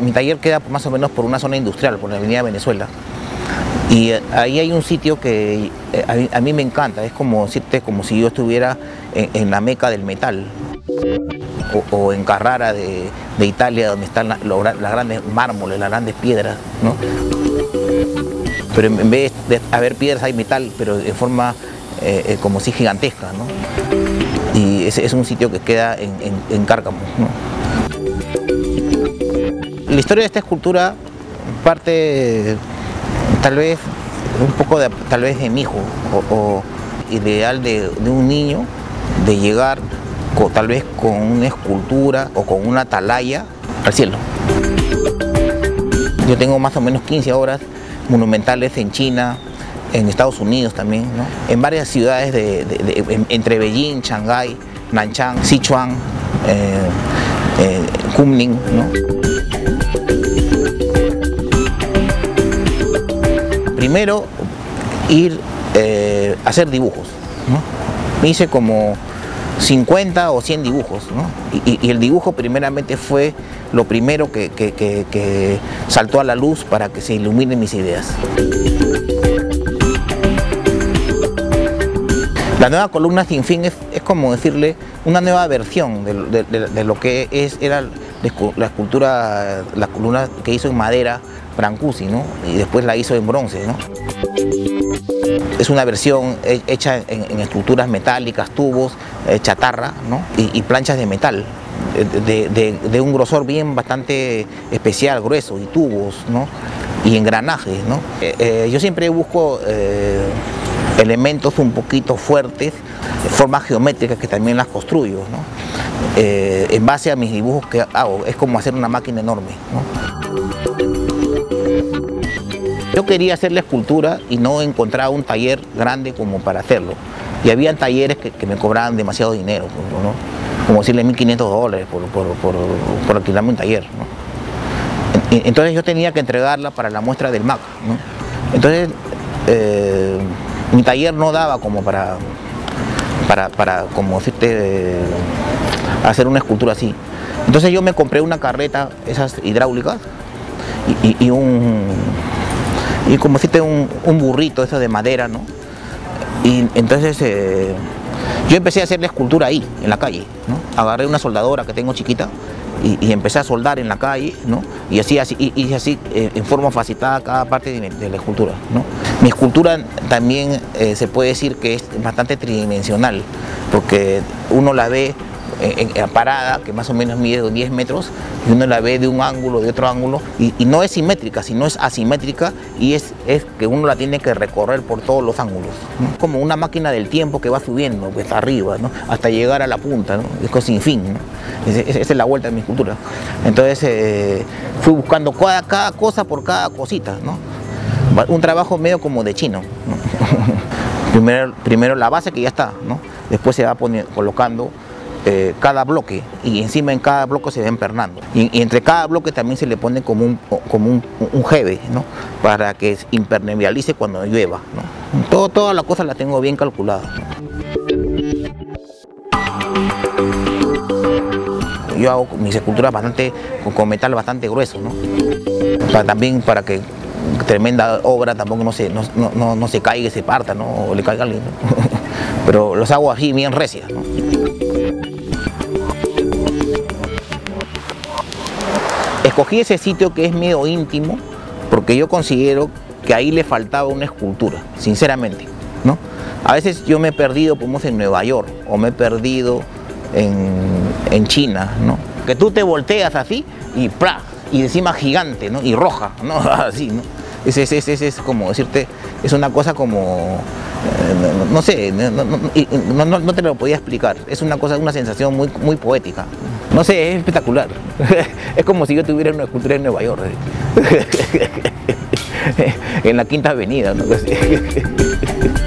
Mi taller queda más o menos por una zona industrial, por la avenida Venezuela. Y eh, ahí hay un sitio que eh, a mí, me encanta, es como, como si yo estuviera en, la meca del metal. O, en Carrara de, Italia, donde están las grandes mármoles, las grandes piedras. Pero en, vez de haber piedras hay metal, pero en forma eh, como si gigantesca. Y ese es un sitio que queda en, en Cárcamo. La historia de esta escultura parte tal vez un poco de, tal vez de mi hijo o, ideal de, un niño de llegar tal vez con una escultura o con una atalaya al cielo. Yo tengo más o menos 15 obras monumentales en China, en Estados Unidos también, en varias ciudades de, entre Beijing, Shanghái, Nanchang, Sichuan, eh, eh, Kunming. Primero, ir eh, a hacer dibujos. ¿no? Hice como 50 o 100 dibujos. Y, el dibujo primeramente fue lo primero que, saltó a la luz para que se iluminen mis ideas. La nueva columna sin fin es, como decirle una nueva versión de, lo que es, era la escultura, la columna que hizo en madera Brancusi, ¿no? Y después la hizo en bronce, ¿no? Es una versión hecha en, estructuras metálicas, tubos, eh, chatarra, ¿no? Y, planchas de metal, de, un grosor bien bastante especial, grueso, y tubos, ¿no? Y engranajes, ¿no? Eh, eh, yo siempre busco elementos un poquito fuertes, formas geométricas que también las construyo, ¿no? en base a mis dibujos que hago, es como hacer una máquina enorme. ¿no? Yo quería hacer la escultura y no encontraba un taller grande como para hacerlo. Y había talleres que, me cobraban demasiado dinero, ¿no? como decirle 1.500 dólares por, por, alquilarme un taller. Entonces yo tenía que entregarla para la muestra del MAC. Entonces eh, mi taller no daba como para, para, como decirte, hacer una escultura así. Entonces yo me compré una carreta, esas hidráulicas, y un, y como si un, un burrito eso de madera, ¿no? Y entonces eh, yo empecé a hacer la escultura ahí, en la calle, ¿no? Agarré una soldadora que tengo chiquita y, empecé a soldar en la calle, ¿no? Y así, así, y, así eh, en forma facetada cada parte de, la escultura, ¿no? Mi escultura también eh, se puede decir que es bastante tridimensional, porque uno la ve en, parada, que más o menos mide 10 metros, y uno la ve de un ángulo, de otro ángulo, y, no es simétrica, sino es asimétrica, y es, es, que uno la tiene que recorrer por todos los ángulos. Como una máquina del tiempo que va subiendo, pues arriba, ¿no? hasta llegar a la punta, ¿no? es sin fin. Esa es la vuelta de mi escultura. Entonces eh, fui buscando cada, cada, cosa por cada cosita. ¿no? Un trabajo medio como de chino. primero, primero la base que ya está, ¿no? después se va colocando eh, cada bloque y encima en cada bloque se va empernando. Y, entre cada bloque también se le pone como un, como un, un jeve, ¿no? Para que impermeabilice cuando llueva, ¿no? Todo, toda la cosa la tengo bien calculada. Yo hago mis esculturas bastante, con, metal bastante grueso, ¿no? Para, también para que tremenda obra tampoco no se, no, no, no se caiga y se parta, ¿no? O le caiga a alguien, Pero los hago así bien recias, Escogí ese sitio que es medio íntimo porque yo considero que ahí le faltaba una escultura, sinceramente. ¿no? A veces yo me he perdido, pues, en Nueva York o me he perdido en, China, ¿no? que tú te volteas así y y encima gigante ¿no? y roja, ¿no? así. ¿no? Ese, es como decirte, es una cosa como, eh, no, sé, no, te lo podía explicar, es una cosa, una sensación muy, muy poética. No sé, es espectacular. es como si yo tuviera una escultura en Nueva York. en la Quinta Avenida, ¿no?